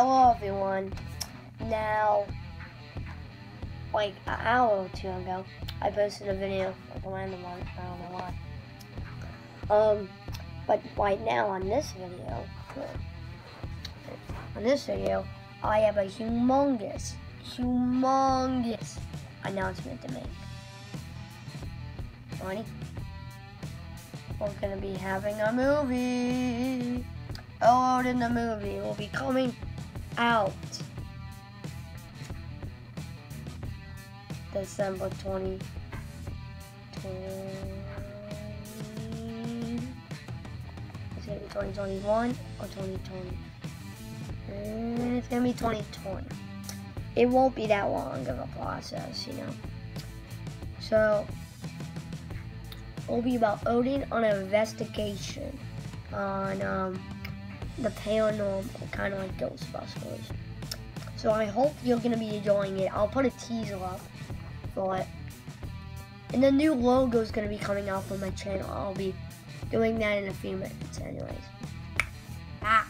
Hello everyone. Now, like an hour or two ago, I posted a video, like a random one, I don't know why. Um, but right now on this video, on this video, I have a humongous, humongous announcement to make. Ready? We're gonna be having a movie. Oh, in the movie will be coming out. December 20, 20 it's gonna be 2021 or 2020 Mm, it's gonna be 2020 it won't be that long of a process you know. So it'll be about Oden on an investigation on um, the paranormal, kind of like Ghostbusters. So I hope you're gonna be enjoying it. I'll put a teaser up for it. And the new logo is gonna be coming out for my channel. I'll be doing that in a few minutes anyways. Ah.